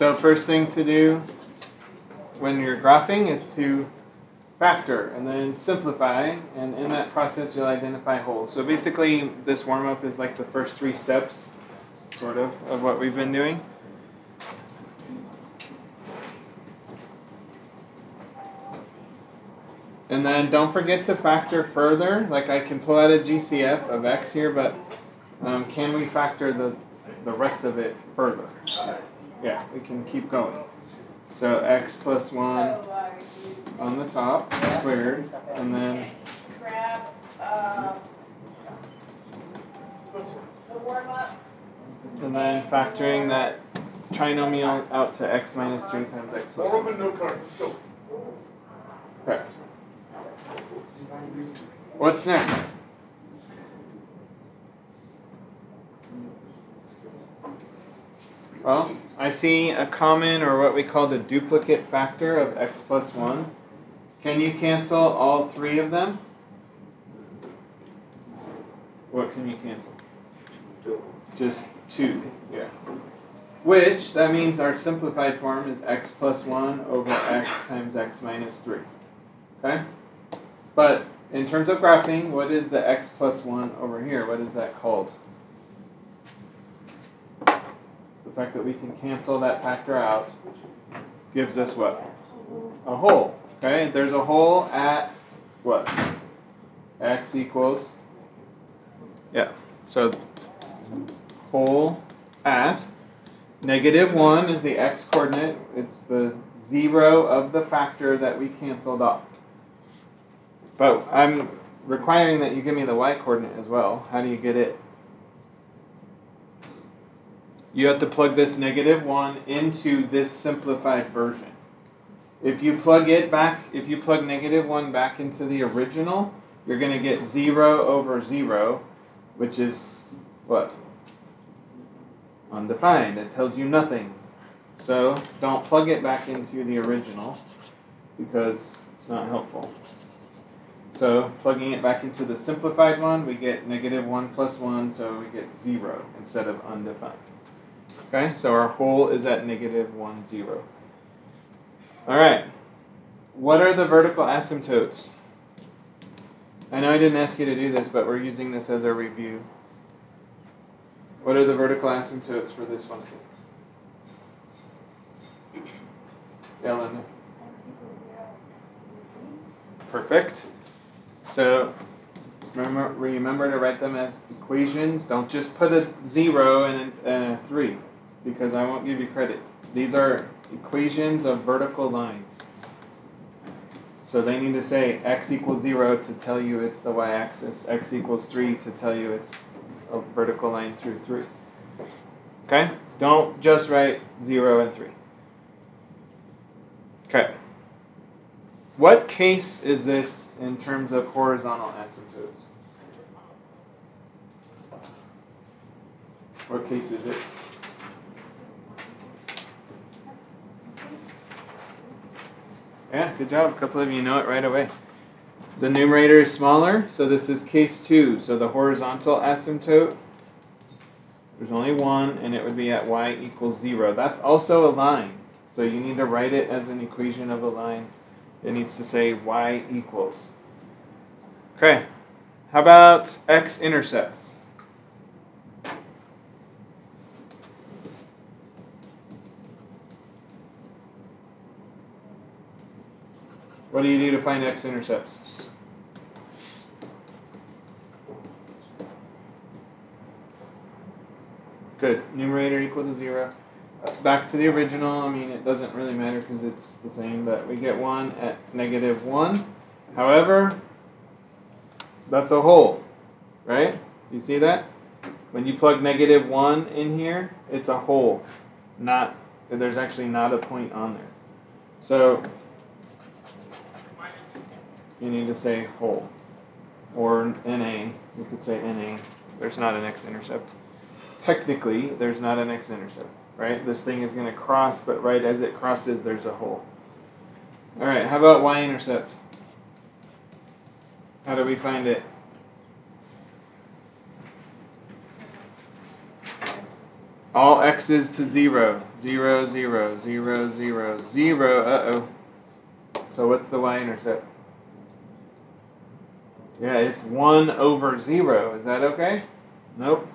So first thing to do when you're graphing is to factor and then simplify and in that process you'll identify holes. So basically this warm-up is like the first three steps sort of of what we've been doing. And then don't forget to factor further. Like I can pull out a GCF of x here, but um, can we factor the, the rest of it further? Yeah, we can keep going. So x plus 1 on the top squared, and then and then factoring that trinomial out to x minus 3 times x plus 1. Okay. What's next? Well, I see a common or what we call the duplicate factor of x plus 1. Can you cancel all three of them? What can you cancel? Two. Just 2, yeah. Which, that means our simplified form is x plus 1 over x times x minus 3. Okay? But in terms of graphing, what is the x plus 1 over here? What is that called? The fact that we can cancel that factor out gives us what? A hole. Okay, there's a hole at what? x equals, yeah, so hole at negative 1 is the x coordinate. It's the 0 of the factor that we canceled off. But I'm requiring that you give me the y coordinate as well. How do you get it? You have to plug this negative 1 into this simplified version. If you plug it back, if you plug negative 1 back into the original, you're going to get 0 over 0, which is what? Undefined. It tells you nothing. So don't plug it back into the original because it's not helpful. So plugging it back into the simplified one, we get negative 1 plus 1, so we get 0 instead of undefined. Okay, so our hole is at negative 1, 0. All right, what are the vertical asymptotes? I know I didn't ask you to do this, but we're using this as a review. What are the vertical asymptotes for this function? Yeah, Linda. Perfect. So remember, remember to write them as equations. Don't just put a 0 and a, a 3 because I won't give you credit. These are equations of vertical lines. So they need to say x equals 0 to tell you it's the y-axis, x equals 3 to tell you it's a vertical line through 3. Okay? Don't just write 0 and 3. Okay. What case is this in terms of horizontal asymptotes? What case is it? Yeah, good job. A couple of you know it right away. The numerator is smaller, so this is case 2. So the horizontal asymptote, there's only one, and it would be at y equals 0. That's also a line, so you need to write it as an equation of a line. It needs to say y equals. Okay, how about x-intercepts? What do you do to find x-intercepts? Good. Numerator equal to 0. Back to the original. I mean, it doesn't really matter because it's the same, but we get 1 at negative 1. However, that's a hole, right? You see that? When you plug negative 1 in here, it's a hole. Not, there's actually not a point on there. So, you need to say hole. Or NA, you could say NA. There's not an x-intercept. Technically, there's not an x-intercept, right? This thing is going to cross, but right as it crosses, there's a hole. All right, how about y-intercept? How do we find it? all x's to 0. 0, 0, 0, 0, 0. Uh-oh. So what's the y-intercept? Yeah, it's 1 over 0. Is that okay? Nope.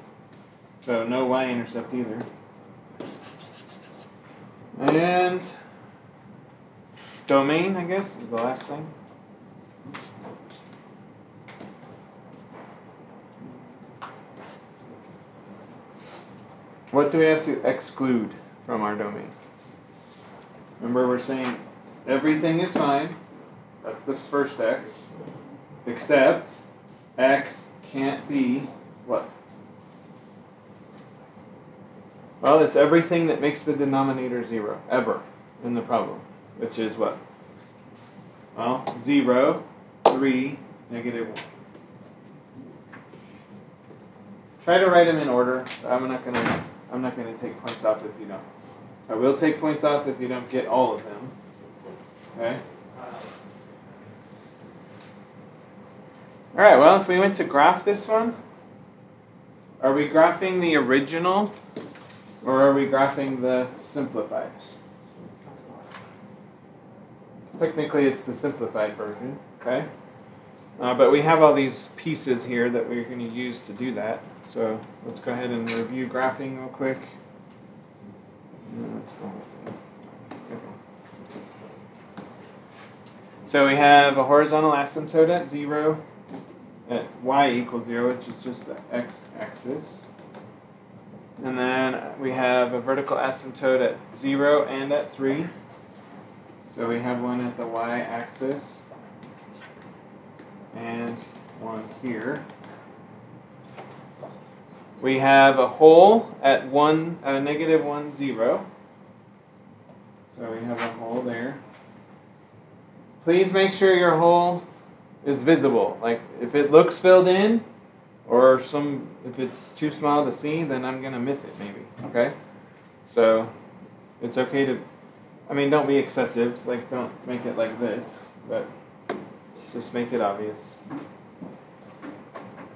So no y-intercept either. And domain, I guess, is the last thing. What do we have to exclude from our domain? Remember, we're saying everything is fine. That's the first x. Except x can't be what? Well, it's everything that makes the denominator zero, ever, in the problem. Which is what? Well, 0, 3, negative 1. Try to write them in order. I'm not gonna I'm not gonna take points off if you don't. I will take points off if you don't get all of them. Okay? Alright, well if we went to graph this one, are we graphing the original or are we graphing the simplified? Technically, it's the simplified version, okay? Uh, but we have all these pieces here that we're going to use to do that. So let's go ahead and review graphing real quick. So we have a horizontal asymptote at 0, at y equals 0, which is just the x-axis. And then we have a vertical asymptote at 0 and at 3. So we have one at the y-axis and one here. We have a hole at 1, uh, negative 1, 0. So we have a hole there. Please make sure your hole is visible. Like if it looks filled in, or some if it's too small to see, then I'm gonna miss it maybe. Okay, so it's okay to I mean, don't be excessive. Like, don't make it like this, but just make it obvious.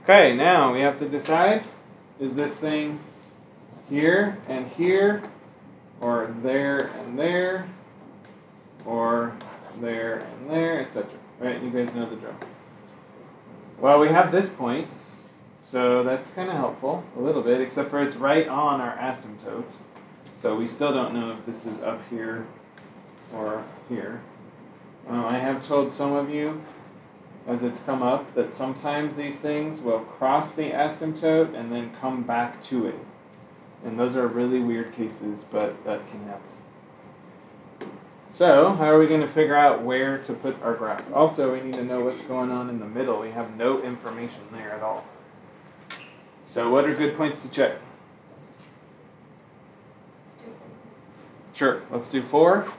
Okay, now we have to decide, is this thing here and here, or there and there, or there and there, etc. Right, you guys know the drill. Well, we have this point, so that's kind of helpful, a little bit, except for it's right on our asymptote. So we still don't know if this is up here or here. Uh, I have told some of you, as it's come up, that sometimes these things will cross the asymptote and then come back to it. And those are really weird cases, but that can happen. So, how are we going to figure out where to put our graph? Also, we need to know what's going on in the middle. We have no information there at all. So, what are good points to check? Sure, let's do four.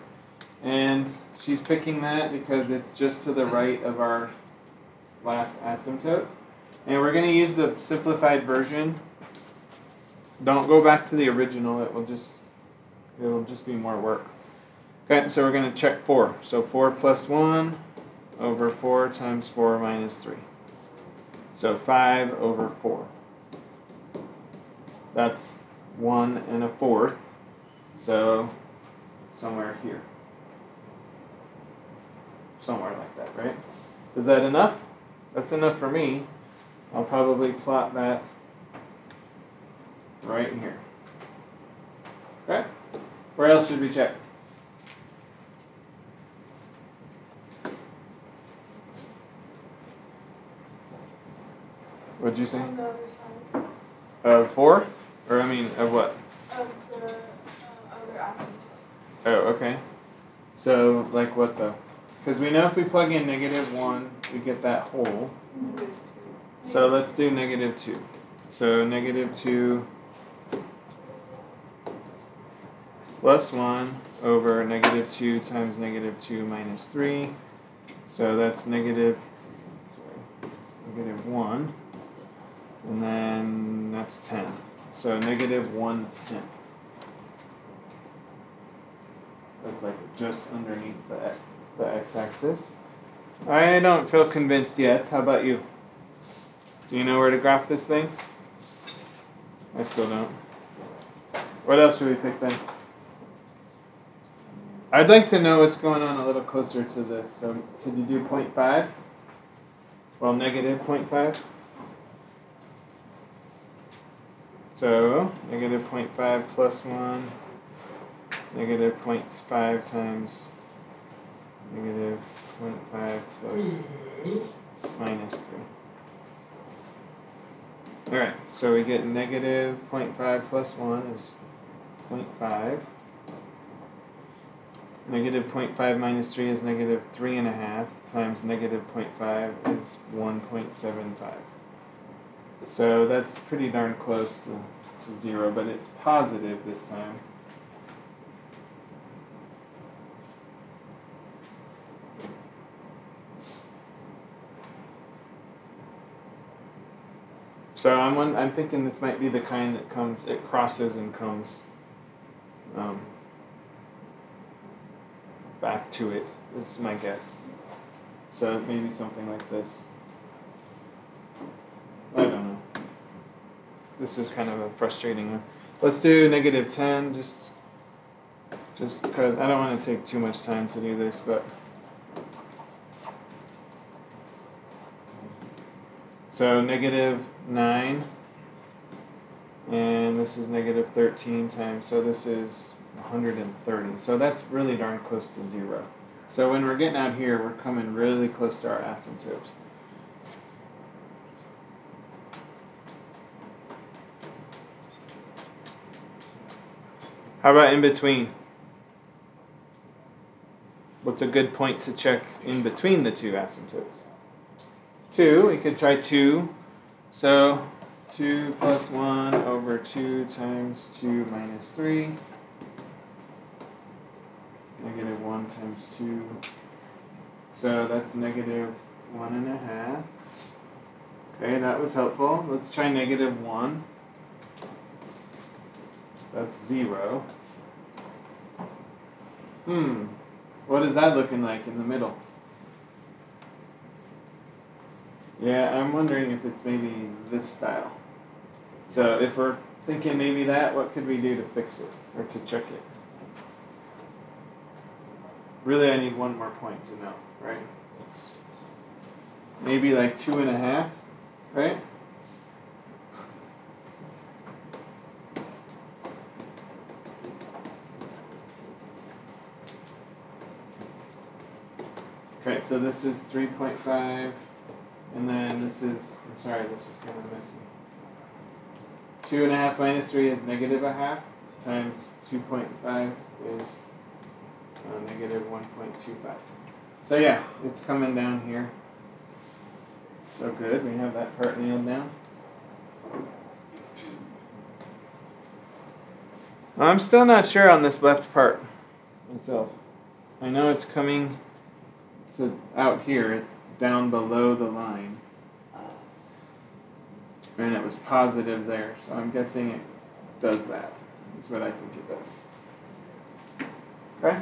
And she's picking that because it's just to the right of our last asymptote. And we're going to use the simplified version. Don't go back to the original. It will just it will just be more work. Okay, so we're going to check 4. So 4 plus 1 over 4 times 4 minus 3. So 5 over 4. That's 1 and a fourth. So somewhere here somewhere like that, right? Is that enough? That's enough for me. I'll probably plot that right here. Okay? Where else should we check? What'd you say? On the other side Of four? Or I mean, of what? of the uh, other asymptote. Oh, okay. So, like what though? Because we know if we plug in negative 1, we get that hole. So let's do negative 2. So negative 2 plus 1 over negative 2 times negative 2 minus 3. So that's negative, sorry, negative 1. And then that's 10. So negative 1 tenth. That's like just underneath the the x-axis. I don't feel convinced yet. How about you? Do you know where to graph this thing? I still don't. What else should we pick then? I'd like to know what's going on a little closer to this. So could you do 0.5? Well, negative 0.5. So negative 0.5 plus 1, negative 0.5 times negative 0.5 plus minus 3. Alright, so we get negative 0.5 plus 1 is 0.5. Negative 0.5 minus 3 is negative 3.5 times negative 0.5 is 1.75. So that's pretty darn close to, to 0, but it's positive this time. So I'm one, I'm thinking this might be the kind that comes it crosses and comes um, back to it. This is my guess. So maybe something like this. I don't know. This is kind of a frustrating one. Let's do negative 10 just just because I don't want to take too much time to do this, but So negative 9, and this is negative 13 times, so this is 130. So that's really darn close to 0. So when we're getting out here, we're coming really close to our asymptote. How about in between? What's a good point to check in between the two asymptotes? 2, we could try 2. So 2 plus 1 over 2 times 2 minus 3. Negative 1 times 2. So that's negative 1 and a half. Okay, that was helpful. Let's try negative 1. That's 0. Hmm. What is that looking like in the middle? Yeah, I'm wondering if it's maybe this style. So if we're thinking maybe that, what could we do to fix it or to check it? Really, I need one more point to know, right? Maybe like two and a half, right? So this is 3.5. And then this is, I'm sorry, this is kind of messy. Two and a half minus three is negative a half times two point five is uh, negative one point two five. So yeah, it's coming down here. So good, we have that part nailed down. I'm still not sure on this left part myself. I know it's coming out here. It's down below the line. And it was positive there, so I'm guessing it does that. Is what I think it does. Okay?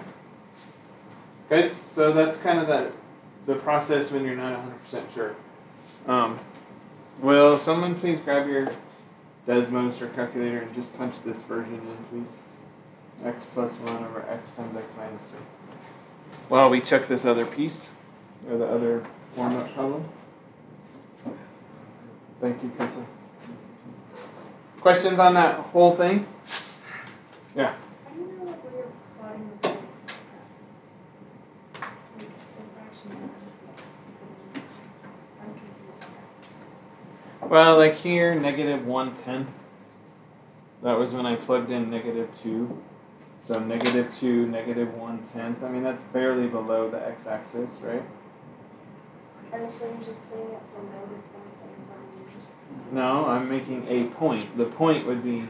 Guys, so that's kind of the, the process when you're not 100% sure. Um, will someone please grab your Desmos or calculator and just punch this version in, please? x plus 1 over x times x minus 3. Well, we check this other piece, or the other warm-up problem. Thank you, Kenta. Questions on that whole thing? Yeah. How do you know like where you're plotting the points? Like the fractions of I'm confused. Well, like here, negative one tenth. That was when I plugged in negative two. So negative two, negative one tenth. I mean, that's barely below the x-axis, right? And so you're just putting it below the point that you're running. No, I'm making a point. The point would be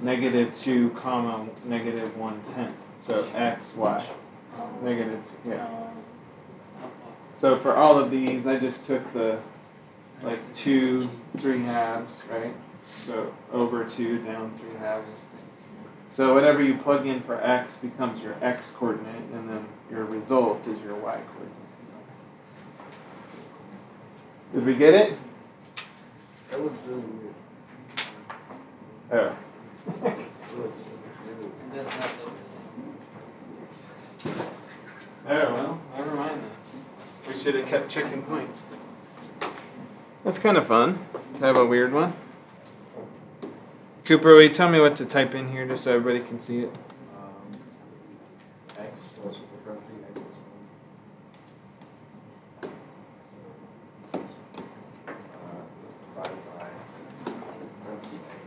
negative two comma negative one tenth. So x, y. Negative, yeah. So for all of these, I just took the like two, three halves, right? So over two, down three halves. So whatever you plug in for x becomes your x coordinate, and then your result is your y coordinate. Did we get it? That was really weird. Oh. And does not look the same. Oh, well, never mind then. We should have kept checking points. That's kind of fun to have a weird one. Cooper, will you tell me what to type in here just so everybody can see it? Um, X plus X plus one. Uh, divided by parentheses X.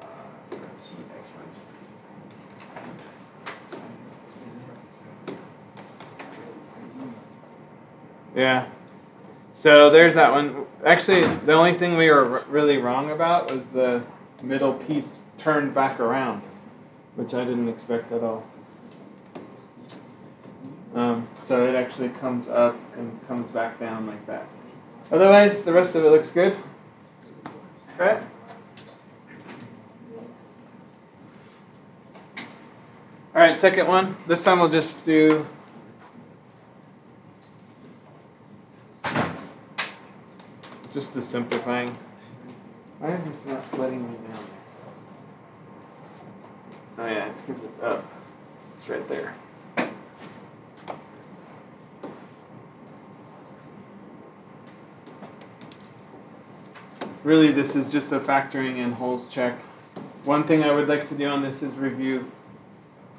Uh, parentheses X minus Yeah. So there's that one. Actually, the only thing we were really wrong about was the middle piece turned back around, which I didn't expect at all. Um, so it actually comes up and comes back down like that. Otherwise, the rest of it looks good. Okay. All right, second one. This time we'll just do just the simplifying. Why is this not letting me down? Oh yeah, it's because it's up. It's right there. Really, this is just a factoring and holes check. One thing I would like to do on this is review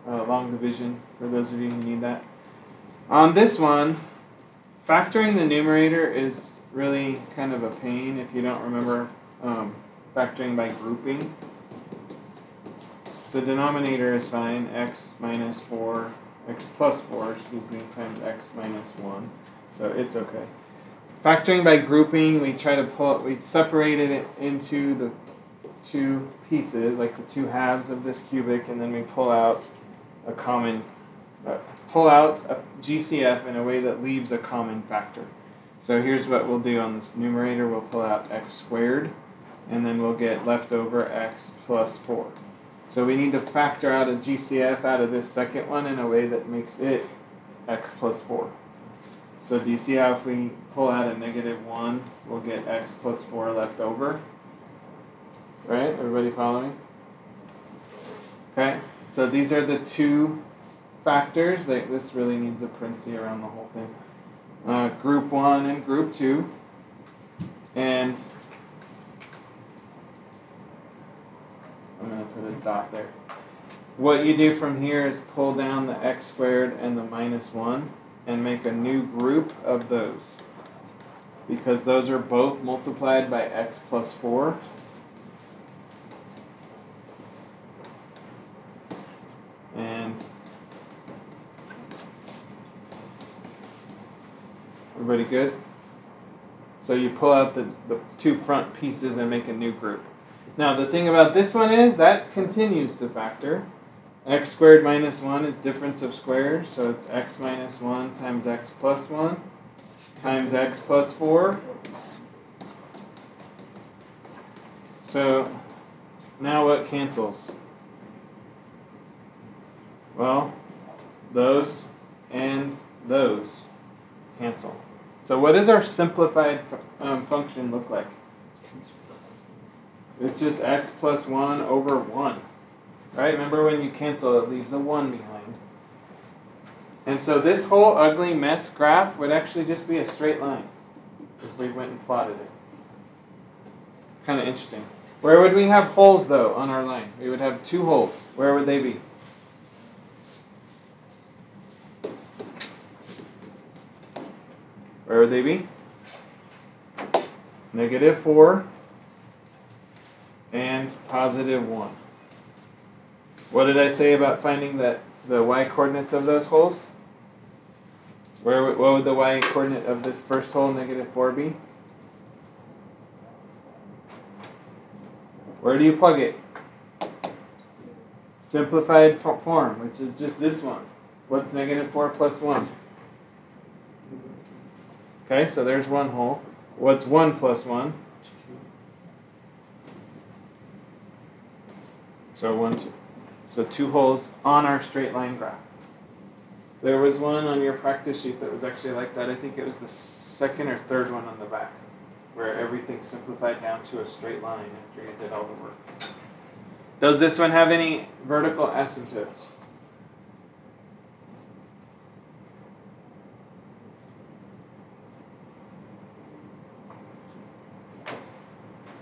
uh, long division for those of you who need that. On this one, factoring the numerator is really kind of a pain if you don't remember um, factoring by grouping. The denominator is fine, x minus 4, x plus 4, excuse me, times x minus 1. So it's okay. Factoring by grouping, we try to pull, we separated it into the two pieces, like the two halves of this cubic, and then we pull out a common, uh, pull out a GCF in a way that leaves a common factor. So here's what we'll do on this numerator. We'll pull out x squared, and then we'll get left over x plus 4. So we need to factor out a GCF out of this second one in a way that makes it x plus 4. So do you see how if we pull out a negative 1, we'll get x plus 4 left over? Right? Everybody following? Okay, so these are the two factors. Like this really needs a parenthesis around the whole thing uh, group one and group two. And I'm going to put a dot there. What you do from here is pull down the x squared and the minus 1 and make a new group of those. Because those are both multiplied by x plus 4. Everybody good? So you pull out the, the two front pieces and make a new group. Now the thing about this one is that continues to factor. x squared minus 1 is difference of squares, so it's x minus 1 times x plus 1 times x plus 4. So now what cancels? Well, those and those cancel. So what does our simplified um, function look like? It's just x plus 1 over 1. Right? Remember when you cancel, it leaves a 1 behind. And so this whole ugly mess graph would actually just be a straight line if we went and plotted it. Kind of interesting. Where would we have holes, though, on our line? We would have two holes. Where would they be? Where would they be? Negative 4 and positive 1. What did I say about finding that the y coordinates of those holes? Where what would the y coordinate of this first hole, negative 4, be? Where do you plug it? Simplified form, which is just this one. What's negative 4 plus 1? Okay, so there's one hole. What's 1 plus 1? So 1, 2. So two holes on our straight line graph. There was one on your practice sheet that was actually like that. I think it was the second or third one on the back, where everything simplified down to a straight line after you did all the work. Does this one have any vertical asymptotes?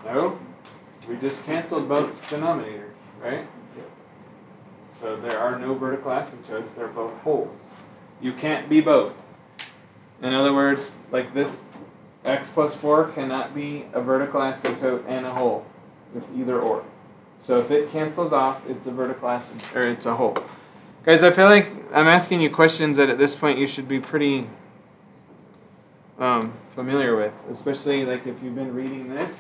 No? We just canceled both denominators, right? So there are no vertical asymptotes, they're both holes. You can't be both. In other words, like this x plus 4 cannot be a vertical asymptote and a hole. It's either or. So if it cancels off, it's a vertical asymptote, or it's a hole. Guys, I feel like I'm asking you questions that at this point you should be pretty um, familiar with, especially like if you've been reading this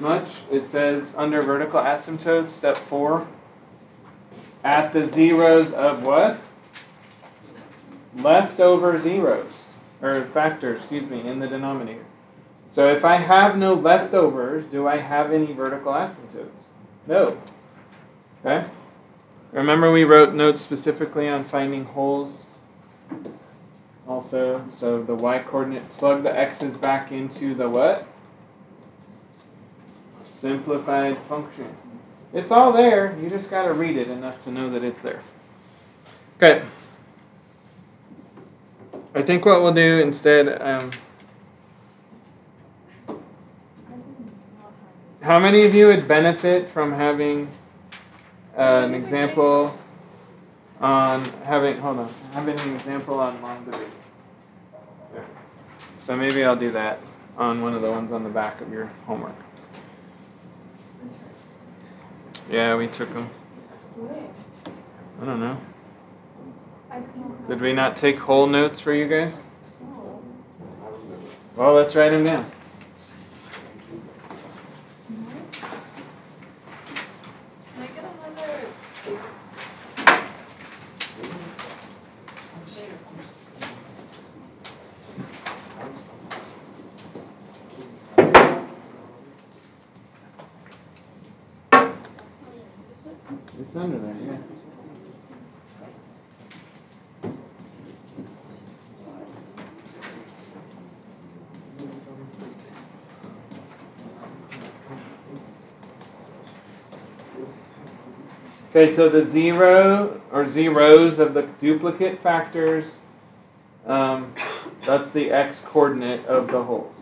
much. It says under vertical asymptotes, step four, at the zeros of what? Leftover zeros, or factors, excuse me, in the denominator. So if I have no leftovers, do I have any vertical asymptotes? No. Okay? Remember we wrote notes specifically on finding holes also. So the y coordinate, plug the x's back into the what? Simplified function. It's all there. You just got to read it enough to know that it's there. Okay. I think what we'll do instead. Um, how many of you would benefit from having uh, an example on having? Hold on. Having an example on long division. So maybe I'll do that on one of the ones on the back of your homework. Yeah, we took them. I don't know. Did we not take whole notes for you guys? Well, let's write them down. Can I get another? It's under there, yeah. Okay, so the zero or zeros of the duplicate factors, um, that's the x coordinate of the holes.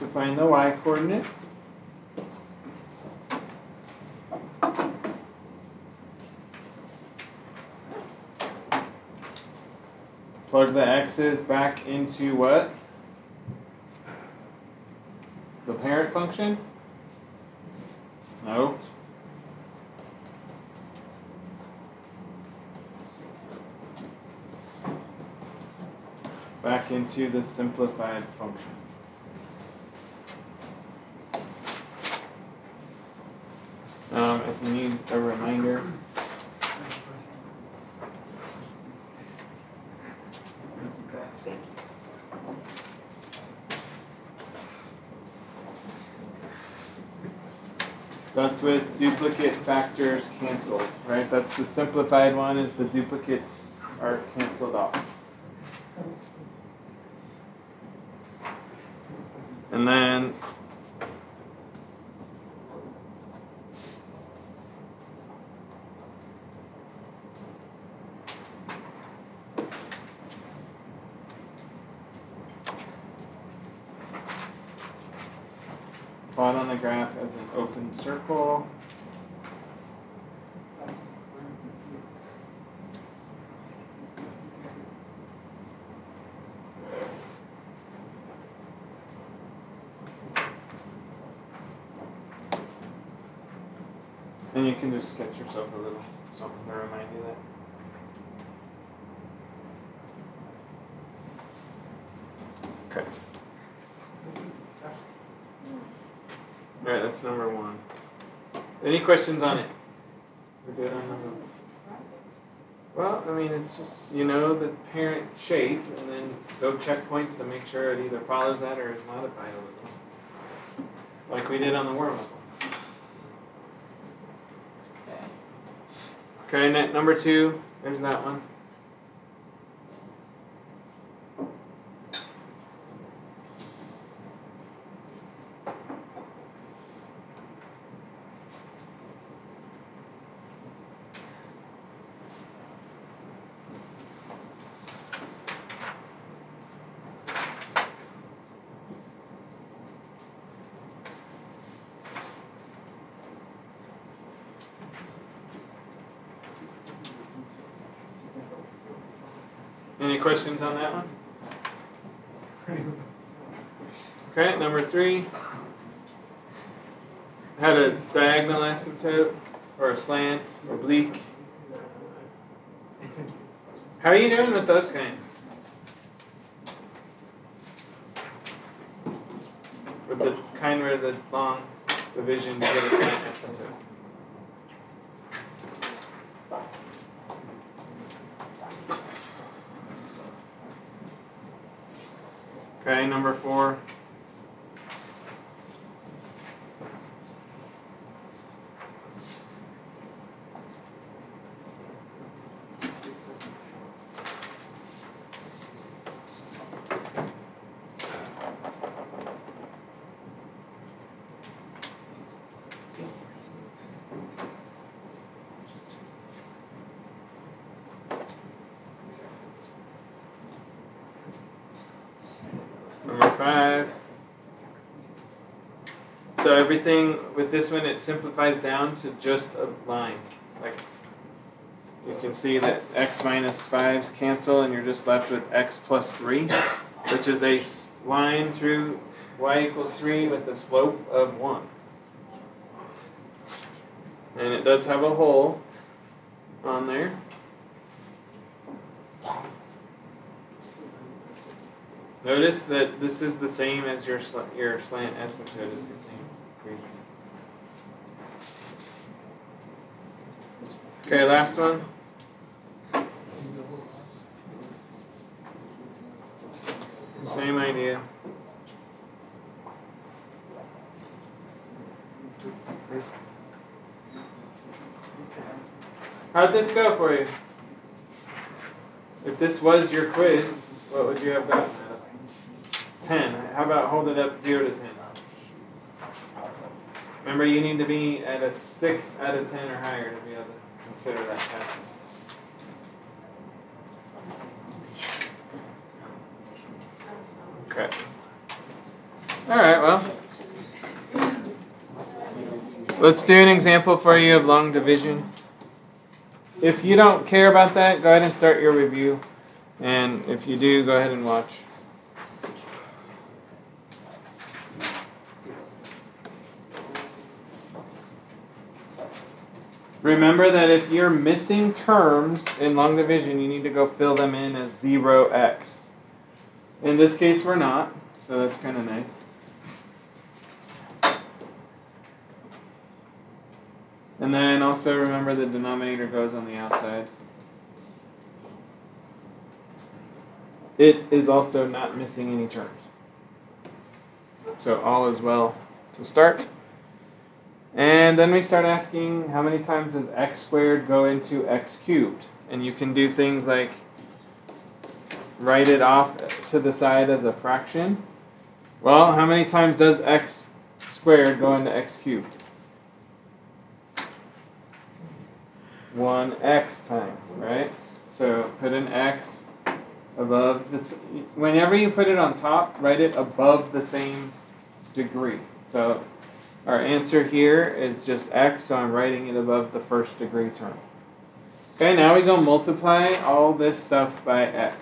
To find the y coordinate. Plug the x's back into what? The parent function? No. Back into the simplified function. Um, if you need a reminder. That's with duplicate factors canceled, right? That's the simplified one is the duplicates are canceled off. And then plot on the graph as an open circle. And you can just sketch yourself a little something to remind you that. Okay. Alright, that's number one. Any questions on it? We're good on number. Well, I mean, it's just you know the parent shape, and then go checkpoints to make sure it either follows that or is modified a little, like we did on the wormhole. Okay, net number two. There's that one. Any questions on that one? Okay, number three. Had a diagonal asymptote or a slant oblique. How are you doing with those kind? With the kind where the long division to get a slant asymptote. Okay, number four. Number five. So everything with this one, it simplifies down to just a line. Like you can see that x minus 5s cancel and you're just left with x plus 3, which is a line through y equals 3 with a slope of 1. And it does have a hole on there. Notice that this is the same as your sl- your slant asymptote is the same. Okay, last one. Same idea. How'd this go for you? If this was your quiz, what would you have gotten out of it? 10. How about hold it up 0 to 10? Remember, you need to be at a 6 out of 10 or higher to be able to consider that passing. Okay. All right, well. Let's do an example for you of long division. If you don't care about that, go ahead and start your review. And if you do, go ahead and watch. Remember that if you're missing terms in long division, you need to go fill them in as 0x. In this case, we're not, so that's kind of nice. And then also remember the denominator goes on the outside. It is also not missing any terms. So all is well to start. And then we start asking how many times does x squared go into x cubed? And you can do things like write it off to the side as a fraction. Well, how many times does x squared go into x cubed? 1x time, right? So put an x above this. Whenever you put it on top, write it above the same degree. So our answer here is just x, so I'm writing it above the first degree term. Okay, now we go multiply all this stuff by x.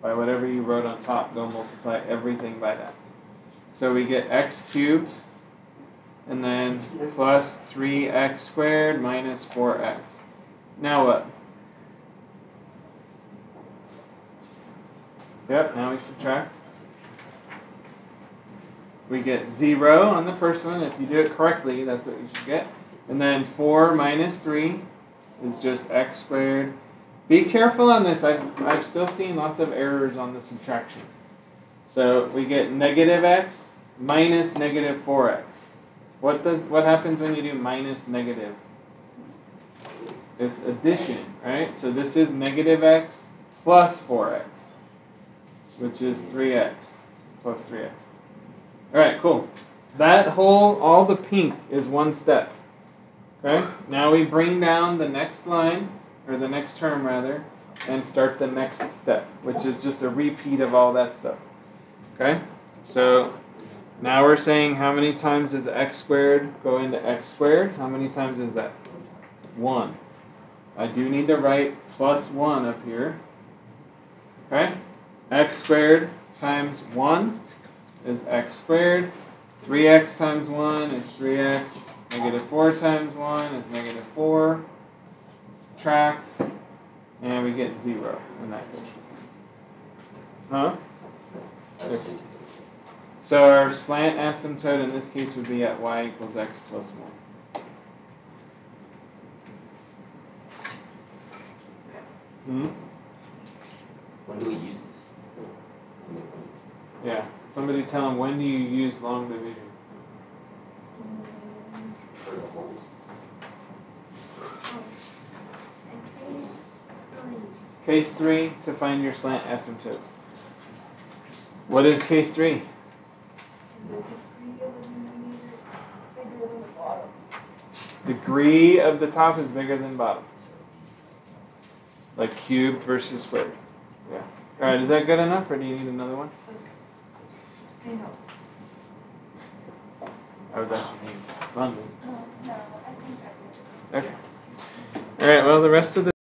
By whatever you wrote on top, go multiply everything by that. So we get x cubed, and then plus 3x squared minus 4x. Now what? Yep, now we subtract. We get 0 on the first one. If you do it correctly, that's what you should get. And then 4 minus 3 is just x squared. Be careful on this. I've, I've still seen lots of errors on the subtraction. So we get negative x minus negative 4x. What does what happens when you do minus negative? It's addition, right? So this is negative x plus 4x, which is 3x plus 3x. All right, cool. That whole, all the pink is one step. Okay, now we bring down the next line, or the next term rather, and start the next step, which is just a repeat of all that stuff. Okay, so now we're saying how many times does x squared go into x squared? How many times is that? 1. I do need to write plus 1 up here. Okay? x squared times 1 is x squared. 3x times 1 is 3x. Negative 4 times 1 is negative 4. Subtract. And we get 0 in that case. Huh? So our slant asymptote in this case would be at y equals x plus 1. Hmm? When do we use this? Yeah. Somebody tell him when do you use long division? Case 3 to find your slant asymptote. What is case 3? Degree of the top is bigger than bottom. Like cubed versus squared. Yeah. Alright, is that good enough or do you need another one? I know. I was asking you. London. No, oh, no, I think I did. Okay. Alright, well, the rest of the